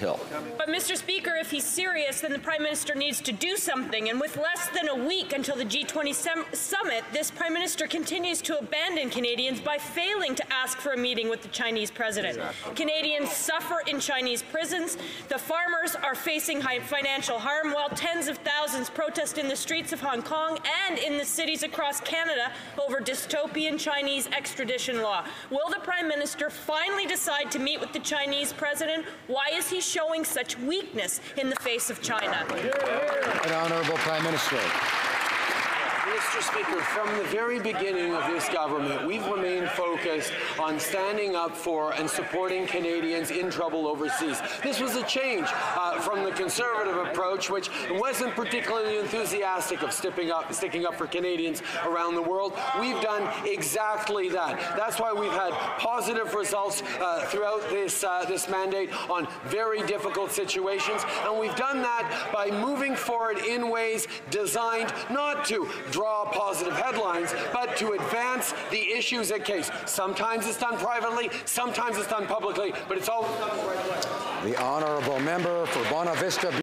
Hill. But, Mr. Speaker, if he's serious, then the Prime Minister needs to do something. And with less than a week until the G20 sum- summit, this Prime Minister continues to abandon Canadians by failing to ask for a meeting with the Chinese President. Canadians suffer in Chinese prisons. The farmers are facing high financial harm, while tens of thousands protest in the streets of Hong Kong and in the cities across Canada over dystopian Chinese extradition law. Will the Prime Minister finally decide to meet with the Chinese President? Why is he showing such weakness in the face of China? Right Honourable Prime Minister. Mr. Speaker, from the very beginning of this government, we've remained focused on standing up for and supporting Canadians in trouble overseas. This was a change uh, from the conservative approach, which wasn't particularly enthusiastic of sticking up, sticking up for Canadians around the world. We've done exactly that. That's why we've had positive results uh, throughout this uh, this mandate on very difficult situations, and we've done that by moving forward in ways designed not to draw positive headlines, but to advance the issues at case. Sometimes it's done privately, sometimes it's done publicly, but it's always done the right way. The Honourable Member for Burnaby South.